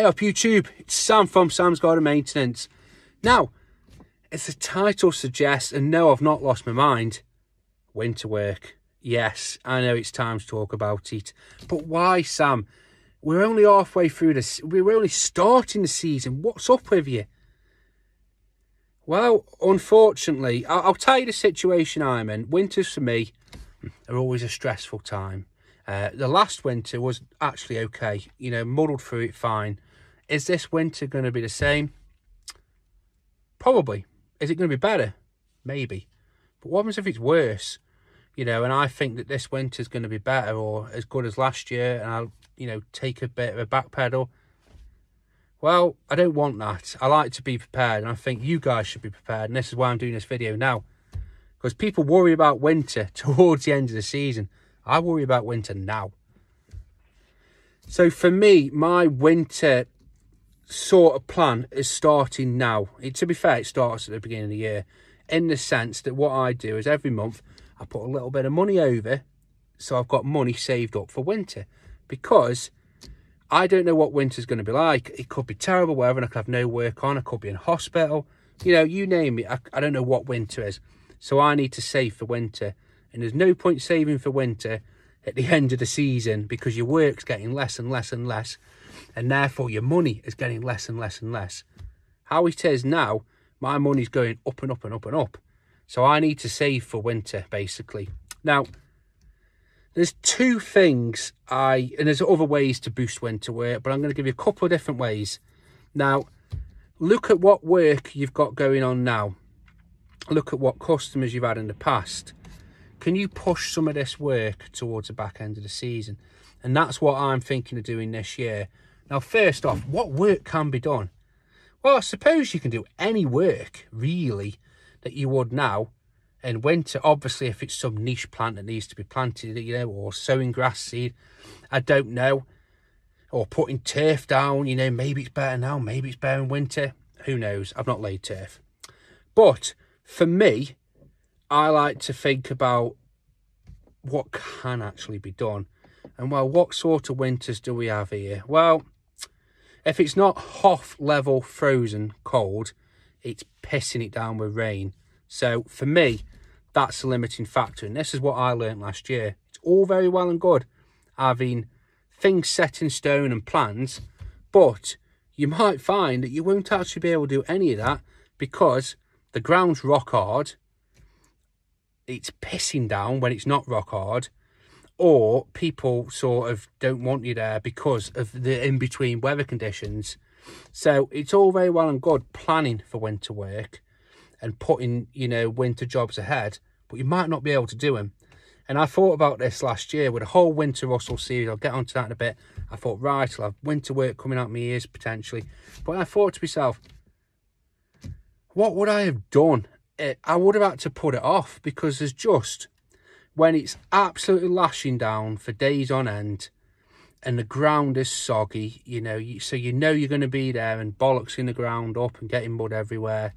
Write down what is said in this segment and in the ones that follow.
Hey up YouTube, it's Sam from Sam's Garden Maintenance. Now, as the title suggests, and no, I've not lost my mind, winter work. Yes, I know it's time to talk about it. But why, Sam? We're only halfway through this. We're only starting the season. What's up with you? Well, unfortunately, I'll, tell you the situation I'm in. Winters for me are always a stressful time. Uh, the last winter was actually okay, you know, muddled through it fine. Is this winter going to be the same? Probably. Is it going to be better? Maybe. But what happens if it's worse? You know, and I think that this winter is going to be better or as good as last year, and I'll, you know, take a bit of a back pedal. Well, I don't want that. I like to be prepared, and I think you guys should be prepared, and this is why I'm doing this video now. Because people worry about winter towards the end of the season. I worry about winter now. So for me, my winter sort of plan is starting now. It, to be fair, it starts at the beginning of the year in the sense that what I do is every month I put a little bit of money over so I've got money saved up for winter because I don't know what winter's going to be like. It could be terrible weather and I could have no work on. I could be in hospital. You know, you name it. I, I don't know what winter is. So I need to save for winter. And there's no point saving for winter at the end of the season because your work's getting less and less and less. And therefore your money is getting less and less and less. How it is now, my money's going up and up and up and up. So I need to save for winter, basically. Now, there's two things I, and there's other ways to boost winter work, but I'm going to give you a couple of different ways. Now, look at what work you've got going on now. Look at what customers you've had in the past. Can you push some of this work towards the back end of the season? And that's what I'm thinking of doing this year. Now, first off, what work can be done? Well, I suppose you can do any work, really, that you would now in winter. Obviously, if it's some niche plant that needs to be planted, you know, or sowing grass seed, I don't know. Or putting turf down, you know, maybe it's better now, maybe it's better in winter. Who knows? I've not laid turf. But for me, I like to think about what can actually be done. And well, what sort of winters do we have here? Well, if it's not half level frozen cold, it's pissing it down with rain. So for me, that's a limiting factor. And this is what I learned last year. It's all very well and good having things set in stone and plans, but you might find that you won't actually be able to do any of that because the ground's rock hard. It's pissing down when it's not rock hard. Or people sort of don't want you there because of the in between weather conditions. So it's all very well and good planning for winter work and putting, you know, winter jobs ahead, but you might not be able to do them. And I thought about this last year with a whole winter Russell series. I'll get onto that in a bit. I thought, right, I'll have winter work coming out my ears potentially. But I thought to myself, what would I have done? I would have had to put it off because there's just when it's absolutely lashing down for days on end and the ground is soggy, you know, so you know you're going to be there and bollocks in the ground up and getting mud everywhere.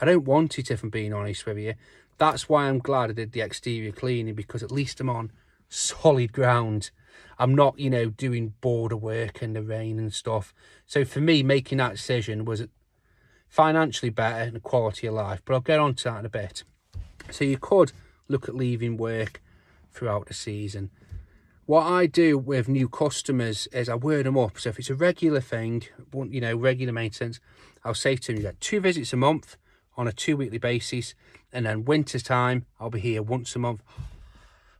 I don't want it if I'm being honest with you. That's why I'm glad I did the exterior cleaning because at least I'm on solid ground. I'm not, you know, doing border work in the rain and stuff. So for me, making that decision was financially better and quality of life. But I'll get on to that in a bit. So you could look at leaving work throughout the season. What I do with new customers is I word them up. So if it's a regular thing, you know, regular maintenance, I'll say to them, you get two visits a month on a two weekly basis. And then winter time, I'll be here once a month.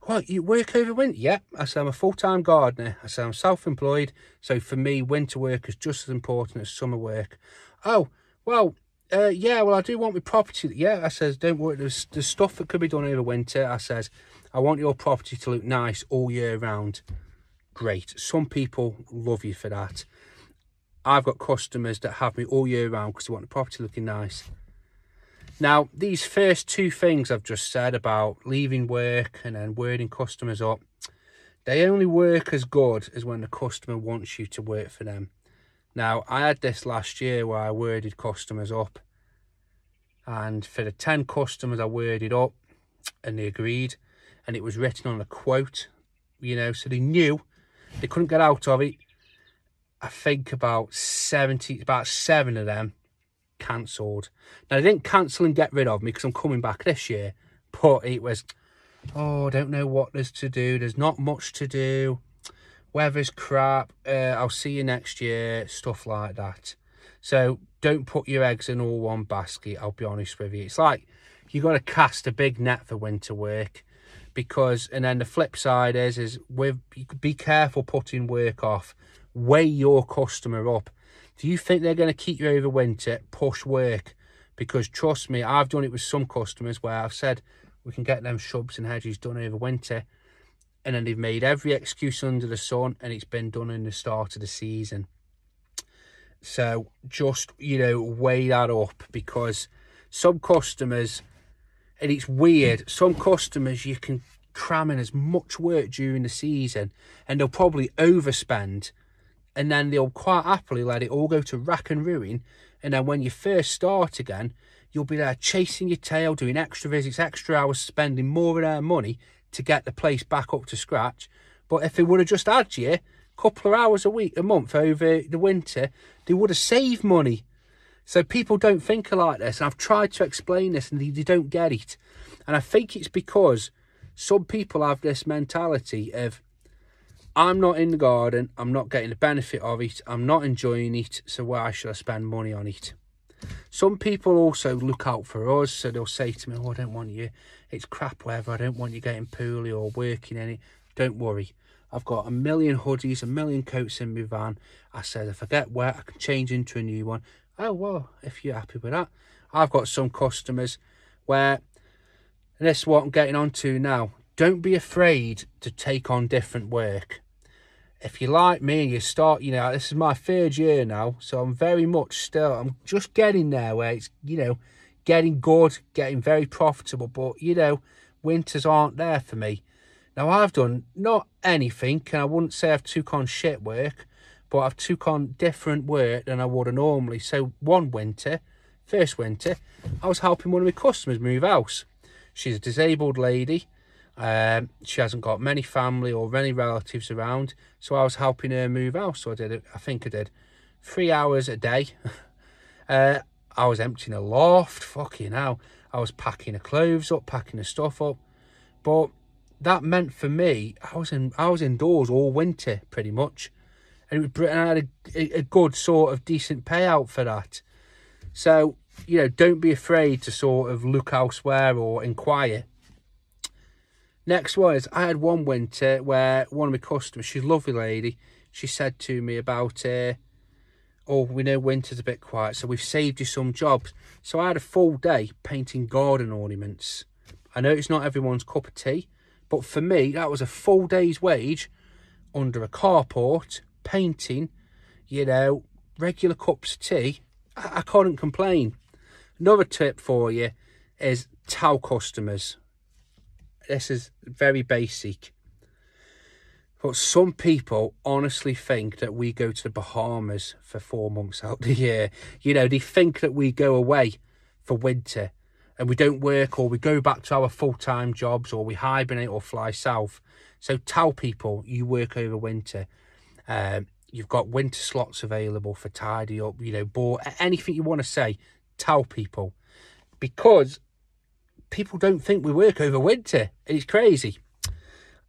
Well, you work over winter? Yeah, I say I'm a full-time gardener. I say I'm self-employed. So for me, winter work is just as important as summer work. Oh, well, uh, yeah, well, I do want my property. Yeah, I says, don't worry. There's, there's stuff that could be done over winter. I says, I want your property to look nice all year round. Great. Some people love you for that. I've got customers that have me all year round because they want the property looking nice. Now, these first two things I've just said about leaving work and then wording customers up, they only work as good as when the customer wants you to work for them. Now, I had this last year where I worded customers up. And for the 10 customers I worded up and they agreed, and it was written on a quote, you know, so they knew they couldn't get out of it. I think about 70, about seven of them cancelled. Now, they didn't cancel and get rid of me because I'm coming back this year, but it was, oh, I don't know what there's to do. There's not much to do. Weather's crap. Uh, I'll see you next year. Stuff like that. So don't put your eggs in all one basket. I'll be honest with you. It's like you've got to cast a big net for winter work because, and then the flip side is, is with be careful putting work off. Weigh your customer up. Do you think they're going to keep you over winter? Push work because trust me, I've done it with some customers where I've said we can get them shrubs and hedges done over winter and then they've made every excuse under the sun and it's been done in the start of the season. So just, you know, weigh that up because some customers, and it's weird, some customers you can cram in as much work during the season and they'll probably overspend and then they'll quite happily let it all go to rack and ruin. And then when you first start again, you'll be there chasing your tail, doing extra visits, extra hours, spending more of their money to get the place back up to scratch. But if they would have just had you a couple of hours a week, a month over the winter, they would have saved money. So people don't think like this. And I've tried to explain this and they, they don't get it. And I think it's because some people have this mentality of, I'm not in the garden, I'm not getting the benefit of it, I'm not enjoying it, so why should I spend money on it? Some people also look out for us, so they'll say to me, Oh, I don't want you, it's crap weather, I don't want you getting poorly or working any. Don't worry, I've got a million hoodies, a million coats in my van. I said, if I get wet, I can change into a new one. Oh, well, if you're happy with that. I've got some customers where, this is what I'm getting onto now, don't be afraid to take on different work if you like me and you start, you know, this is my third year now, so I'm very much still, I'm just getting there where it's, you know, getting good, getting very profitable, but, you know, winters aren't there for me. Now, I've done not anything, and I wouldn't say I've took on shit work, but I've took on different work than I would have normally. So one winter, first winter, I was helping one of my customers move house. She's a disabled lady, um, she hasn't got many family or any relatives around, so I was helping her move out. So I did. I think I did three hours a day. uh, I was emptying a loft. Fucking hell. I was packing her clothes up, packing her stuff up. But that meant for me, I was in, I was indoors all winter pretty much, and it was, and I had a, a good sort of decent payout for that. So you know, don't be afraid to sort of look elsewhere or inquire Next was I had one winter where one of my customers, she's a lovely lady, she said to me about, uh, oh, we know winter's a bit quiet, so we've saved you some jobs. So I had a full day painting garden ornaments. I know it's not everyone's cup of tea, but for me, that was a full day's wage under a carport, painting, you know, regular cups of tea. I, I couldn't complain. Another tip for you is tell customers this is very basic. But some people honestly think that we go to the Bahamas for four months out the year. You know, they think that we go away for winter and we don't work or we go back to our full-time jobs or we hibernate or fly south. So tell people you work over winter. Um, you've got winter slots available for tidy up, you know, board, anything you want to say, tell people. Because people don't think we work over winter. It's crazy.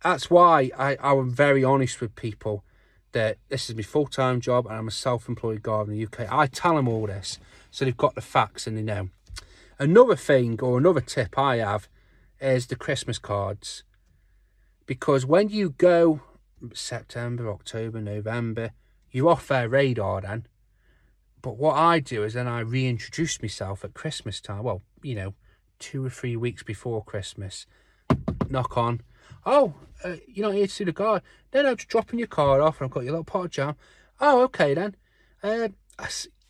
That's why I, I'm very honest with people that this is my full-time job and I'm a self-employed gardener in the UK. I tell them all this so they've got the facts and they know. Another thing or another tip I have is the Christmas cards. Because when you go September, October, November, you're off their radar then. But what I do is then I reintroduce myself at Christmas time. Well, you know, two or three weeks before Christmas. Knock on. Oh, uh, you're not here to see the car? No, no, just dropping your car off and I've got your little pot of jam. Oh, okay then. Uh,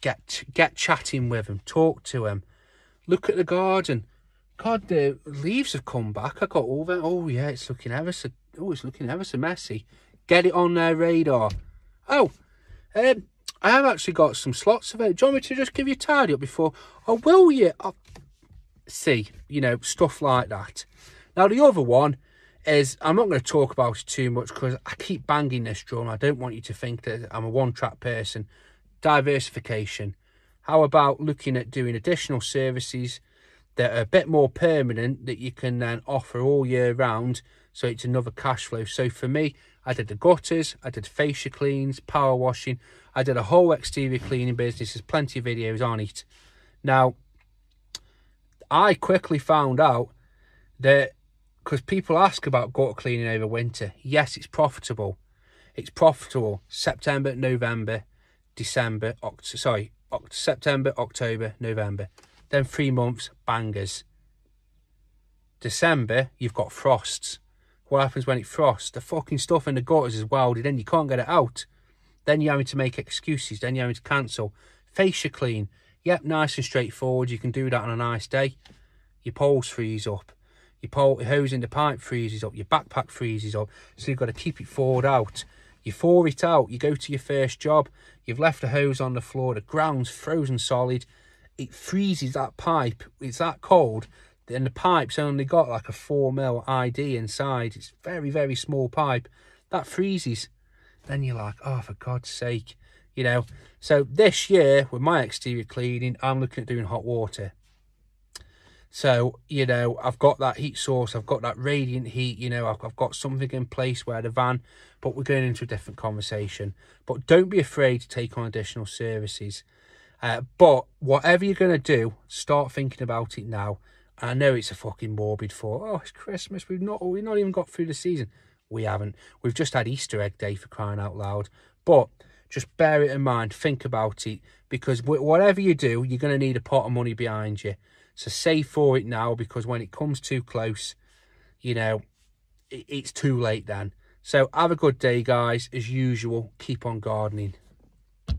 get get chatting with him, talk to him, look at the garden. God, the leaves have come back. I got all that. Oh yeah, it's looking ever so. Oh, it's looking ever so messy. Get it on their radar. Oh, um, I have actually got some slots of it. Do you want me to just give you a tidy up before? Oh, will you? Oh, see, you know, stuff like that. Now, the other one is I'm not going to talk about it too much because I keep banging this drum. I don't want you to think that I'm a one track person. Diversification. How about looking at doing additional services that are a bit more permanent that you can then offer all year round so it's another cash flow. So for me, I did the gutters, I did fascia cleans, power washing, I did a whole exterior cleaning business. There's plenty of videos on it. Now, I quickly found out that because people ask about gutter cleaning over winter, yes, it's profitable. It's profitable September, November, December, Oct- sorry, Oct- September, October, November. Then three months, bangers. December, you've got frosts. What happens when it frosts? The fucking stuff in the gutters is welded in. You can't get it out. Then you're having to make excuses. Then you're having to cancel. Fascia clean. Yep, nice and straightforward. You can do that on a nice day. Your poles freeze up. Your pole, your hose in the pipe freezes up. Your backpack freezes up. So you've got to keep it forward out. You thaw it out. You go to your first job. You've left the hose on the floor. The ground's frozen solid. It freezes that pipe. It's that cold and the pipe's only got like a 4 mil ID inside. It's very, very small pipe. That freezes. Then you're like, oh, for God's sake. You know, so this year with my exterior cleaning, I'm looking at doing hot water. So, you know, I've got that heat source, I've got that radiant heat, you know, I've, I've got something in place where the van, but we're going into a different conversation. But don't be afraid to take on additional services. Uh, but whatever you're going to do, start thinking about it now I know it's a fucking morbid thought. Oh, it's Christmas. We've not we've not even got through the season. We haven't. We've just had Easter egg day for crying out loud. But just bear it in mind. Think about it because whatever you do, you're going to need a pot of money behind you. So save for it now because when it comes too close, you know, it's too late then. So have a good day, guys. As usual, keep on gardening.